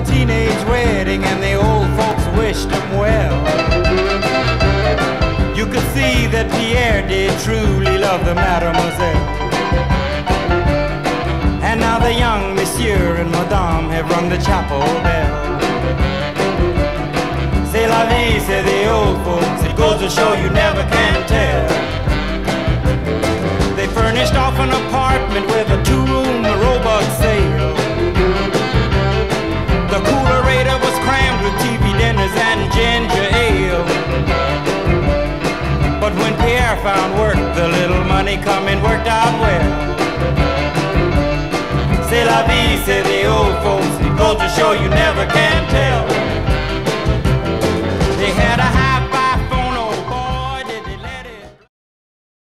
a teenage wedding and the old folks wished him well. You could see that Pierre did truly love the mademoiselle. And now the young monsieur and madame have rung the chapel bell. C'est la vie, say the old folks, it goes to show you never can tell. They furnished off an apartment with a found work, the little money coming worked out well. C'est la vie, say the old folks. It to show you.